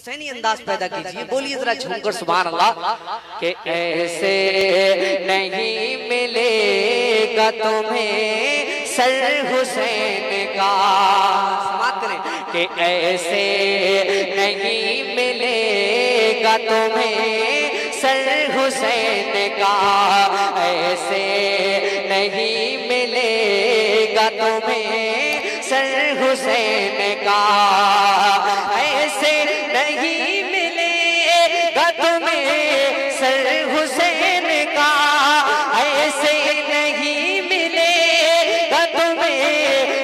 हुसैनी अंदाज पैदा कीजिए। बोलिए जरा झूमकर सुबह अल्लाह। कि ऐसे नहीं मिलेगा तुम्हें सर हुसैन का। करें। ऐसे नहीं मिलेगा तुम्हें सर हुसैन का। ऐसे नहीं मिलेगा तुम्हें सर हुसैन का।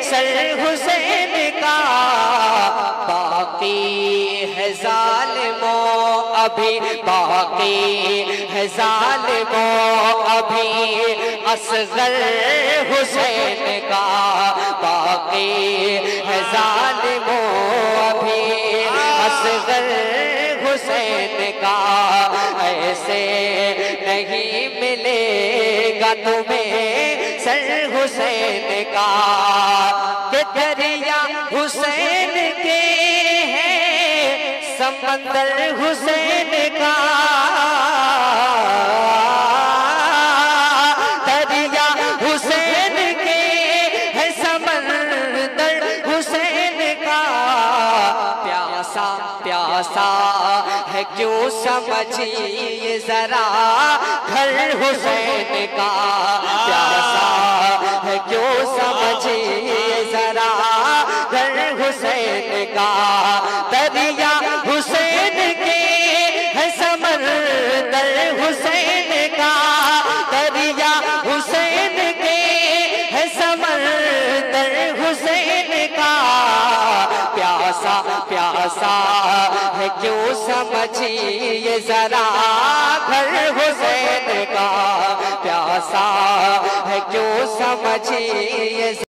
सर हुसैन का बाकी है जालिमो अभी, बाकी है जालिमो अभी। असगर हुसैन का बाकी है जालिमो अभी। असगर हुसैन का ऐसे नहीं मिलेगा तुम्हें। सर हुसैन का कि दरिया हुसैन के हैं, समंदर हुसैन का दरिया हुसैन के है, समंदर हुसैन का। प्यासा प्यासा है, क्यों समझिए जरा, घर हुसैन का। का दरिया हुसैन के है समंदर हुसैन का। दरिया हुसैन के है समंदर हुसैन का। प्यासा प्यासा है क्यों समझिए जरा घर हुसैन का। प्यासा है क्यों समझिए